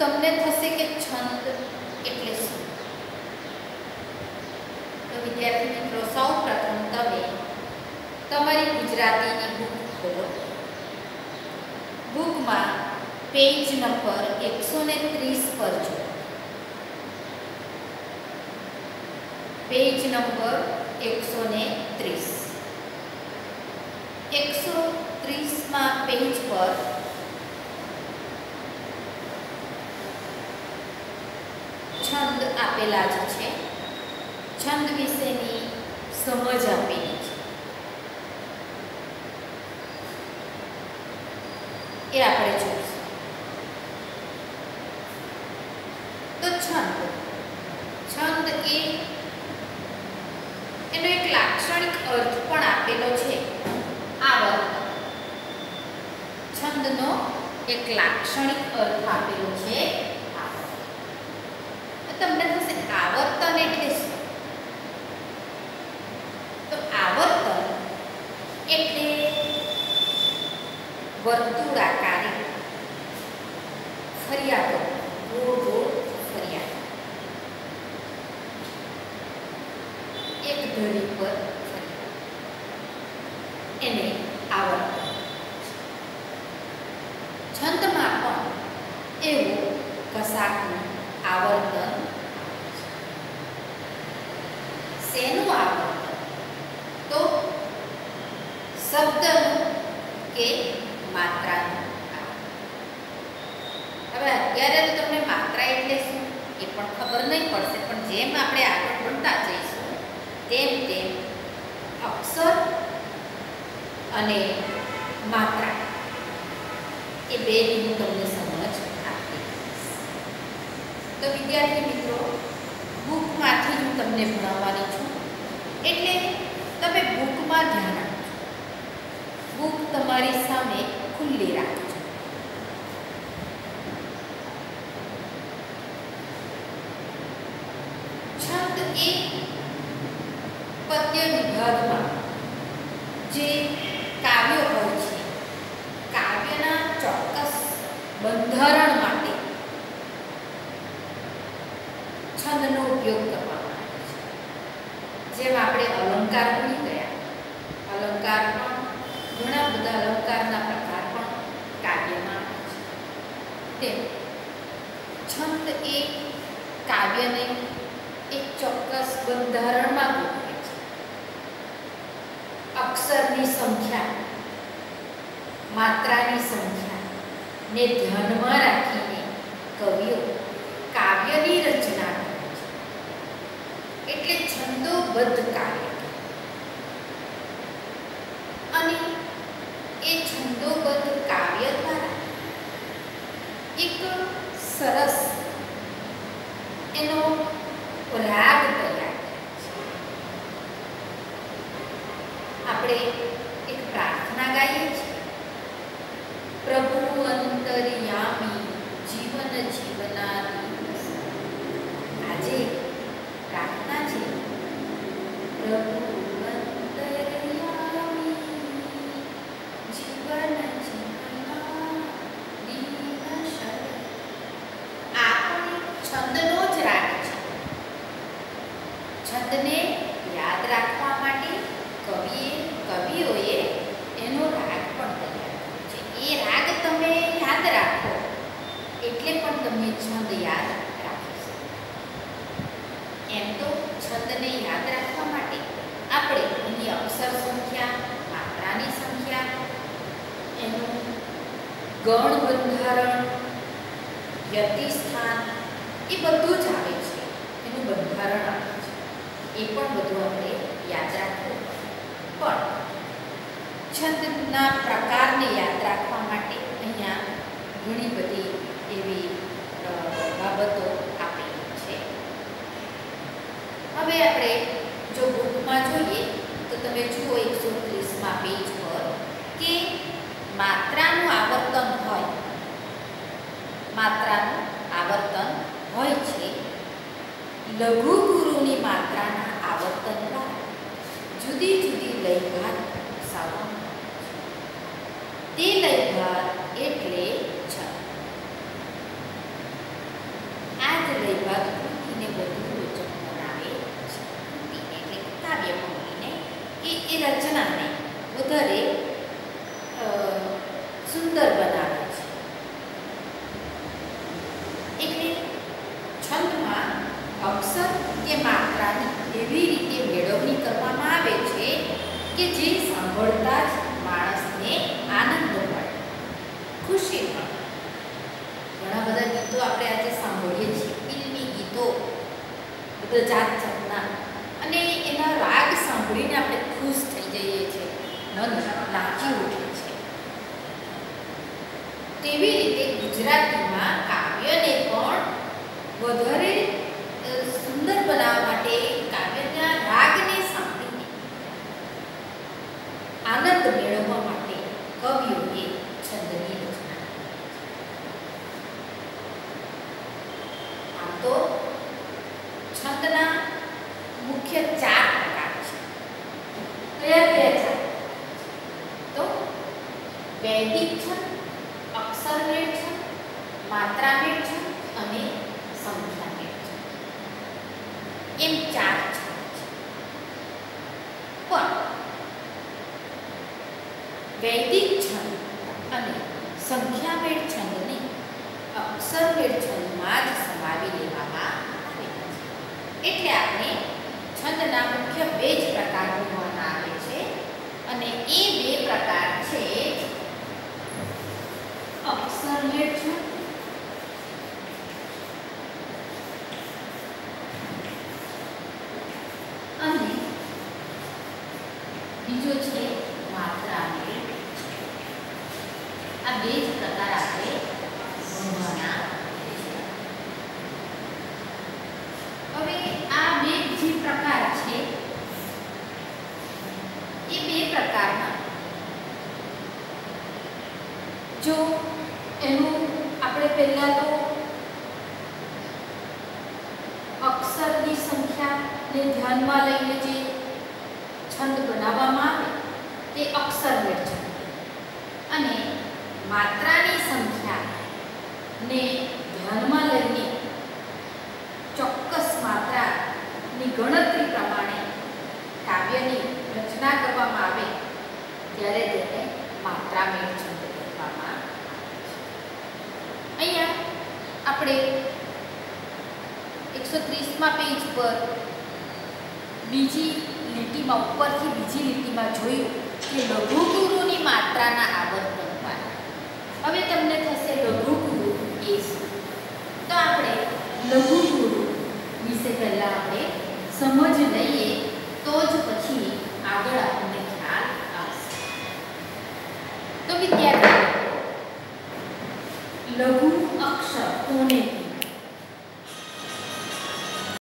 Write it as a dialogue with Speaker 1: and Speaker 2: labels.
Speaker 1: તમને થશે કે છંદ એટલે શું? તો વિદ્યાર્થી મિત્રો સૌ પ્રથમ તમે તમારી ગુજરાતીની બુક ખોલો. બુકમાં પેજ નંબર એકસો ને ત્રીસ પર જો પેજ નંબર એકસો ને ત્રીસ. એકસો ત્રીસમાં પેજ પર છંદ આપેલા જ છે. છંદ વિશેની સમજ આપેલી છે. એ આપણે જોઈશું. તો છંદ. છંદ એ એનો એક લાક્ષણિક અર્થ પણ આપેલો છે. આવર્ત છંદનો એક લાક્ષણિક અર્થ આપેલો છે આવર્ત તમને થશે આવર્તન એટલે શું તો આવર્તન એટલે વર્તુળાકારી ફર્યા કરો ગોળ ગોળ ફર્યા એક ધરી એને આવર્તન છંદમાં પણ એવું કસાકનું આવર્તન શેનું આવર્તન તો શબ્દનું કે માત્રાનું હવે અત્યારે તો તમને માત્રા એટલે શું? એ પણ ખબર નહીં પડશે, પણ જેમ આપણે આગળ ભણતા જઈશું તેમ તેમ અક્ષર અને માત્રા એ બેની હું તમને સમજ આપી. તો વિદ્યાર્થી મિત્રો, બુકમાંથી હું તમને ભણાવવાની છું. એટલે તમે બુકમાં ધ્યાન આપજો. બુક તમારી સામે ખુલ્લી રાખજો. છંદ એ પદ્ય વિભાગમાં જે કાવ્યો હોય છે, કાવ્યના ચોક્કસ બંધારણ માટે છંદનો ઉપયોગ કરવામાં આવે છે. જેમ આપણે અલંકાર ભણી ગયા અલંકાર પણ ઘણા બધા અલંકારના પ્રકાર પણ કાવ્યમાં આવે છે. તેમ છંદ એ કાવ્યને એક ચોક્કસ બંધારણમાં ગોઠવે છે અક્ષરની સંખ્યા, માત્રાની સંખ્યા ને ધ્યાનમાં રાખીને કવિઓ કાવ્યની રચના કરે છે. એટલે છંદોબદ્ધ કાવ્ય અને એ છંદોબદ્ધ કાવ્ય દ્વારા એક સરસ એનો રાગ આપણે એક પ્રાર્થના ગાઈએ છીએ પ્રભુ અંતર્યામી જીવન જીવનારી આજે પ્રાર્થના છે પ્રભુ અંતર્યામી જીવન જીવનારી આ પણ છંદનો જ રાગ છે છંદને યાદ રાખવા માટે કવિએ કવિઓએ એનો રાગ પણ તૈયાર કર્યો છે એ રાગ તમે યાદ રાખો એટલે પણ તમે છંદ યાદ રાખી શકો એમ તો છંદને યાદ રાખવા માટે આપણે એની અક્ષર સંખ્યા માત્રાની સંખ્યા એનું ગણ બંધારણ યતિસ્થાન એ બધું જ આવે છે. એનું બંધારણ આવે છે. એ પણ બધું આપણે યાદ રાખવું પણ છંદના પ્રકારને યાદ રાખવા માટે અહીંયા ઘણી બધી એવી બાબતો આપેલી છે. હવે આપણે જો બુકમાં જોઈએ, તો તમે જુઓ એકસો ત્રીસમાં પેજ રઘુગુરુની માત્રાના આવર્તન જુદી જુદી લયઘાત તે લયઘાત એટલે છ. આ જ લયઘાત કૃતિને વધુ રોચક બનાવે છે. કૃતિ એટલે કાવ્યભૂમિને કે એ રચનાને વધારે સુંદર બનાવે બધા જાત અને એના રાગ સાંભળીને આપણે ખુશ થઈ જઈએ છીએ. મન નાચી ઉઠે છે. તેવી રીતે ગુજરાતીમાં કાવ્યને પણ વધારે સુંદર બનાવવા માટે કાવ્યના રાગને સાંભળીને આનંદ મેળવવા માટે કવિઓએ છંદની રચના આમ તો છંદના મુખ્ય ચાર પ્રકાર છે. કયા કયા ચાર? તો વૈદિક છંદ અક્ષરમેળ છંદ માત્રામેળ છંદ અને સંખ્યામેળ છંદ એમ ચાર છંદ છે. પણ વૈદિક છંદ અને સંખ્યામેળ છંદને અક્ષરમેળ છંદમાં જ સમાવી લેવામાં એટલે આપણે છંદના મુખ્ય બે જ પ્રકાર ગણવામાં આવે છે. અને એ બે પ્રકાર છે. અક્ષરમેળ છંદ અને બીજો છે માત્રામેળ આ બે જ પ્રકાર આપણે ભણવાના છે હવે આ બે જે પ્રકાર છે એ બે પ્રકારમાં જો એનું આપણે પહેલાં તો અક્ષરની સંખ્યાને ધ્યાનમાં લઈને જે છંદ બનાવવામાં આવે, તે અક્ષરમેળ છંદ અને માત્રાની સંખ્યાને ધ્યાનમાં લઈને ચોક્કસ માત્રાની ગણતરી પ્રમાણે કાવ્યની રચના કરવામાં આવે ત્યારે તેને માત્રામેળ છંદ કહેવામાં આવે છે અહીંયા આપણે એકસો ત્રીસમાં પેજ પર બીજી લીટીમાં, ઉપરથી બીજી લીટીમાં જોયું કે લઘુગુરુની માત્રાના આવર્તન પાર. હવે તમને થશે લઘુગુરુ એ તો આપણે લઘુગુરુ વિશે પહેલાં આપણે સમજ લઈએ, તો જ પછી આગળ આપણને